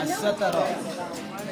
I set that up.